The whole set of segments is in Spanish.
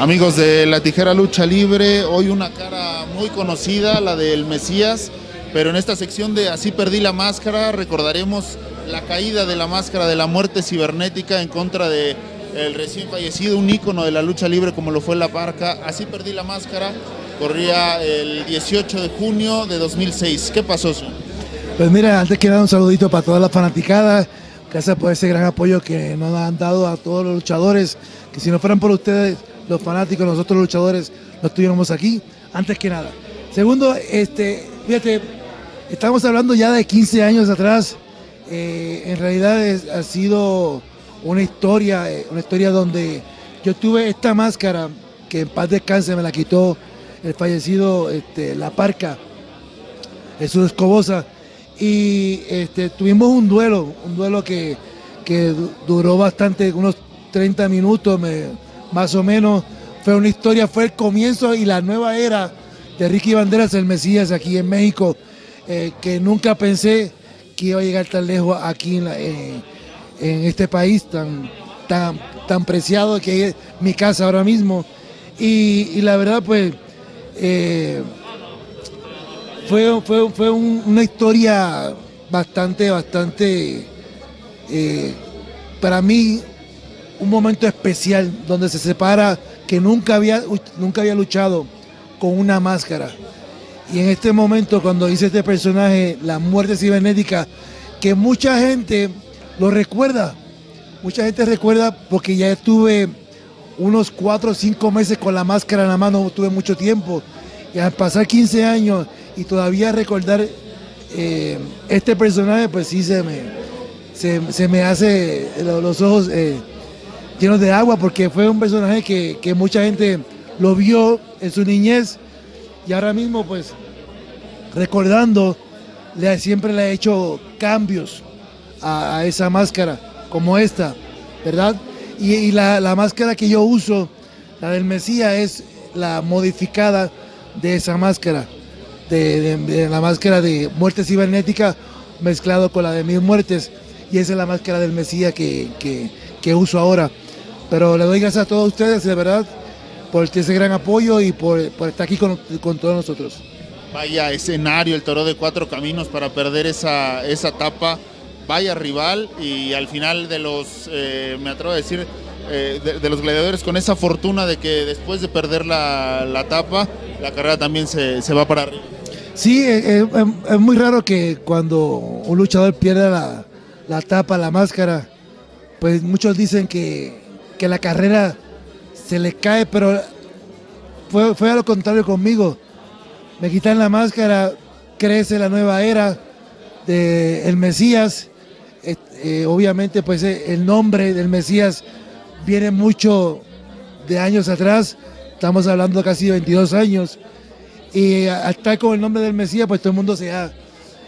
Amigos de la tijera lucha libre, hoy una cara muy conocida, la del Mesías, pero en esta sección de Así perdí la máscara recordaremos la caída de la máscara de la muerte cibernética en contra de el recién fallecido, un ícono de la lucha libre como lo fue La Parca. Así perdí la máscara, corría el 18 de junio de 2006. ¿Qué pasó, eso? Pues mira, antes que nada un saludito para todas las fanaticadas, gracias por ese gran apoyo que nos han dado a todos los luchadores, que si no fueran por ustedes, los fanáticos, nosotros los luchadores, no estuviéramos aquí, antes que nada. Segundo, este, fíjate, estamos hablando ya de 15 años atrás, eh, en realidad ha sido una historia, eh, una historia donde yo tuve esta máscara que en paz descanse me la quitó el fallecido este, La Parca, Jesús Escobosa, y este, tuvimos un duelo, un duelo que, duró bastante, unos 30 minutos más o menos. Fue una historia, fue el comienzo y la nueva era de Ricky Banderas, el Mesías, aquí en México, eh, que nunca pensé que iba a llegar tan lejos aquí en, este país tan, tan, tan preciado que es mi casa ahora mismo. Y, la verdad, pues, eh, fue, fue, una historia bastante, bastante, eh, para mí, un momento especial donde se separa que nunca había, nunca había luchado con una máscara. Y en este momento, cuando hice este personaje, la muerte cibernética, que mucha gente lo recuerda. Mucha gente recuerda porque ya estuve unos cuatro o cinco meses con la máscara en la mano, tuve mucho tiempo. Y al pasar 15 años y todavía recordar eh, este personaje, pues sí se me, se, me hace los ojos eh, llenos de agua porque fue un personaje que, mucha gente lo vio en su niñez y ahora mismo pues recordando le, siempre le ha hecho cambios a, esa máscara como esta, ¿verdad? Y, la, máscara que yo uso, la del Mesías, es la modificada de esa máscara, de, la máscara de muerte cibernética mezclado con la de mil muertes, y esa es la máscara del Mesías que, uso ahora. Pero le doy gracias a todos ustedes, de verdad, por ese gran apoyo y por, estar aquí con, todos nosotros. Vaya escenario, el toro de cuatro caminos para perder esa, esa etapa vaya rival y al final de los, eh, me atrevo a decir, eh, de, los gladiadores con esa fortuna de que después de perder la, la tapa, la carrera también se, va para arriba. Sí, eh, es muy raro que cuando un luchador pierde la, la, tapa, la máscara, pues muchos dicen que, que la carrera se le cae, pero fue, fue a lo contrario conmigo. Me quitan la máscara, crece la nueva era de el Mesías eh, obviamente pues eh, el nombre del Mesías viene mucho de años atrás, estamos hablando de casi 22 años, y estar con el nombre del Mesías pues todo el mundo se da,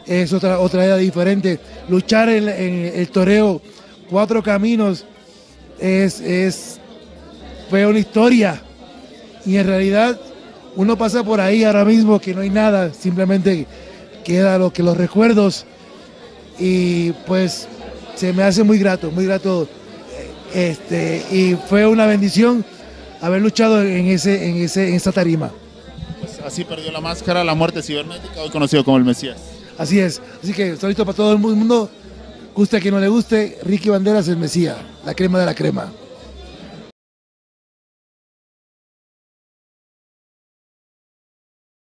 es otra, otra idea diferente. Luchar en, el toreo cuatro caminos es, es, fue una historia y en realidad uno pasa por ahí ahora mismo que no hay nada, simplemente queda lo que los recuerdos y pues se me hace muy grato, muy grato. Este, y fue una bendición haber luchado en, ese, en, ese, en esa tarima. Pues así perdió la máscara, la muerte cibernética, hoy conocido como el Mesías. Así es. Así que listo para todo el mundo. Guste a quien no le guste, Ricky Banderas el Mesías, la crema de la crema.